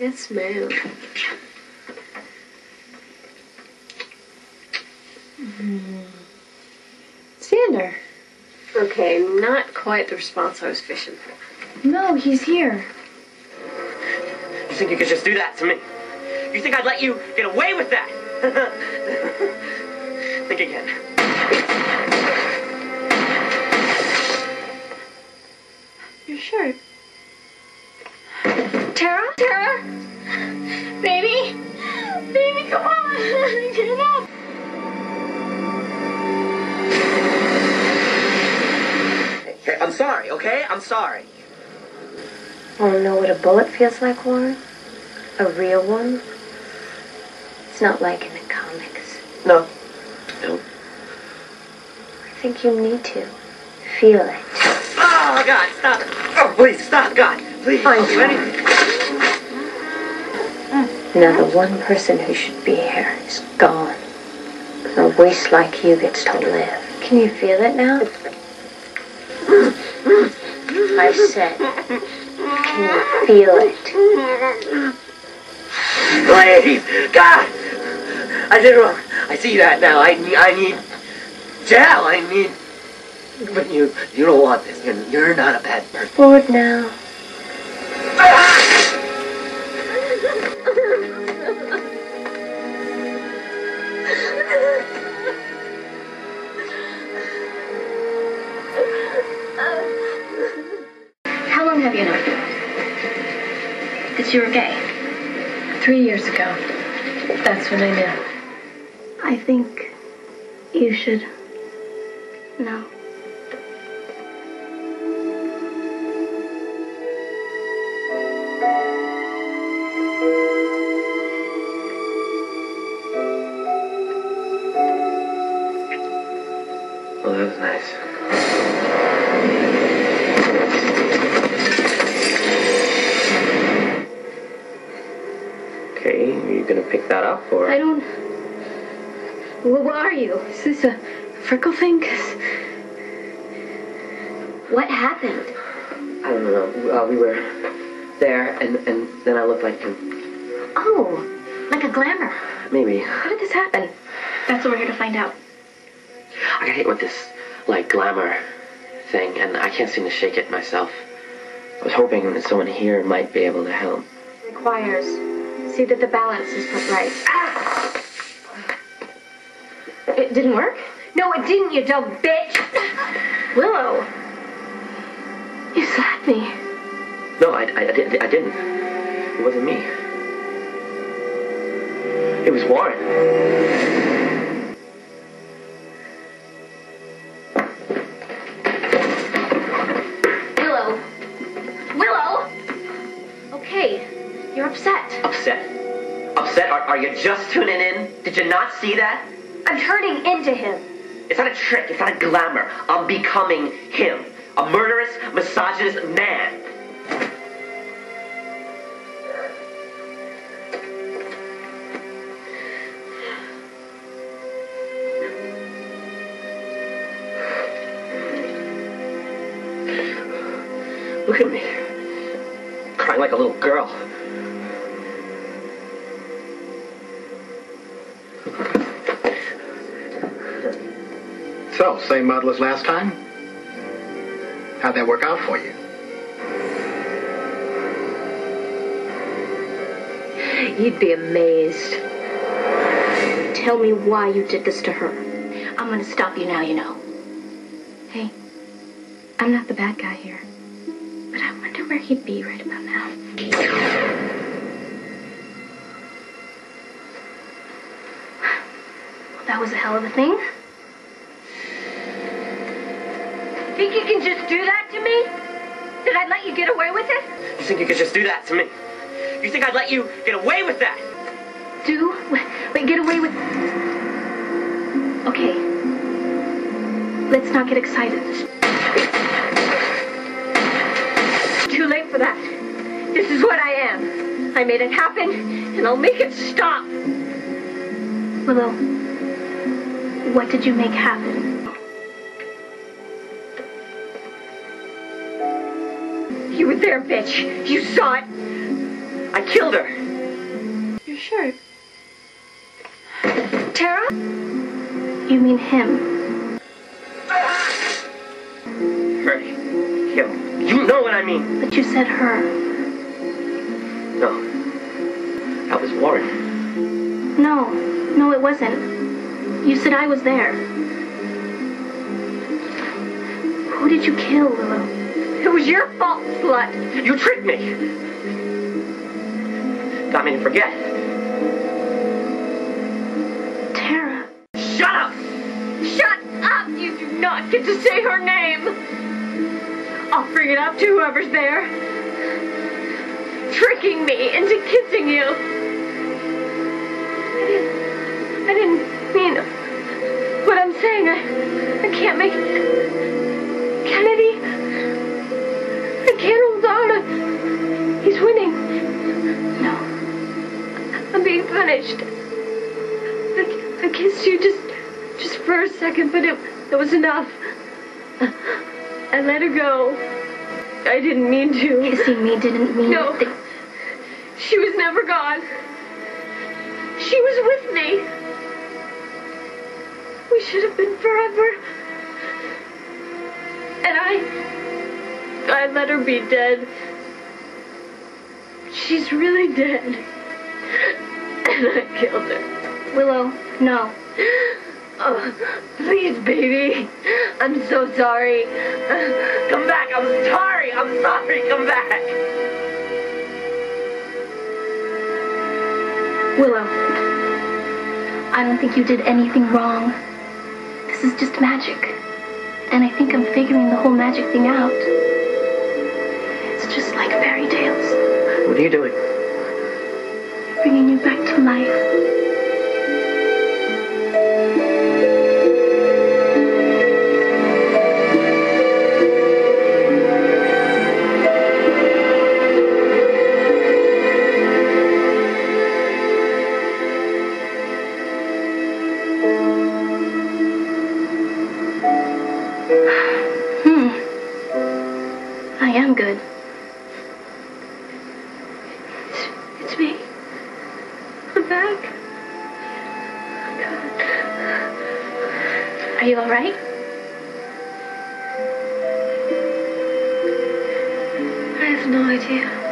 Yes, ma'am. Hmm. Xander. Okay, not quite the response I was fishing for. No, he's here. You think you could just do that to me? You think I'd let you get away with that? think again. Your shirt. Baby, come on. Get it up. Hey, I'm sorry, okay? I'm sorry. I Want to know what a bullet feels like, Warren? A real one? It's not like in the comics. No. No. I think you need to. Feel it. Oh, God, stop. Oh, please, stop, God. Please. I'm sorry. Now, the one person who should be here is gone. A waste like you gets to live. Can you feel it now? I said, can you feel it? Please, God. I did wrong. I see that now. I need, I need jail. I need. But you, you don't want this. You're, you're not a bad person. Forward now. Have you known? That you were gay? Three years ago. That's when I knew. I think you should know. You gonna pick that up or? I don't. Well, what are you? Is this a freckle thing? 'Cause- What happened? I don't know. Uh, we were there, and and then I looked like him. Oh, like a glamour. Maybe. How did this happen? That's what we're here to find out. I got hit with this like glamour thing, and I can't seem to shake it myself. I was hoping that someone here might be able to help. Requires. See that the balance is put right. Ah! It didn't work? No, it didn't, you dumb bitch! Willow! You slapped me. No, I, I, I, did, I didn't. It wasn't me. It was Warren. Upset. Are, are you just tuning in? Did you not see that? I'm turning into him. It's not a trick. It's not a glamour. I'm becoming him. A murderous, misogynist man. Look at me. Crying like a little girl. So, same model as last time? How'd that work out for you? You'd be amazed. Tell me why you did this to her. I'm gonna stop you now, you know. Hey, I'm not the bad guy here. But I wonder where he'd be right about now. That was a hell of a thing. Think you can just do that to me? Did I let you get away with it? You think you could just do that to me? You think I'd let you get away with that? Do? Wait, get away with. Okay. Let's not get excited. Too late for that. This is what I am. I made it happen, and I'll make it stop. Willow, what did you make happen? You were there, bitch. You saw it. I killed her. Your sure? Tara? You mean him. Her. Kill. You know what I mean. But you said her. No. That was Warren. No, no, it wasn't. You said I was there. Who did you kill, Willow? It was your fault, slut. You tricked me. Got me to forget. Tara. Shut up! Shut up! You do not get to say her name. I'll bring it up to whoever's there. Tricking me into kissing you. Just just for a second, but it, it was enough. I let her go. I didn't mean to. Kissing me didn't mean No. She was never gone. She was with me. We should have been forever. And I. I let her be dead. She's really dead. And I killed her. Willow, no. Oh, please, baby. I'm so sorry. Come back! I'm sorry! I'm sorry! Come back! Willow. I don't think you did anything wrong. This is just magic. And I think I'm figuring the whole magic thing out. It's just like fairy tales, What are you doing? bringing you back to life. I am good. It's me. I'm back. Are you alright? I have no idea.